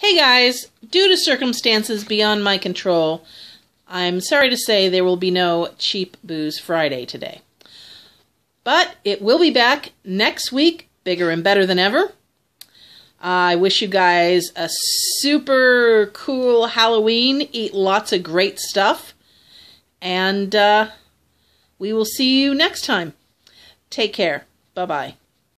Hey guys, due to circumstances beyond my control, I'm sorry to say there will be no Cheap Booze Friday today. But it will be back next week, bigger and better than ever. I wish you guys a super cool Halloween. Eat lots of great stuff. And uh, we will see you next time. Take care. Bye bye.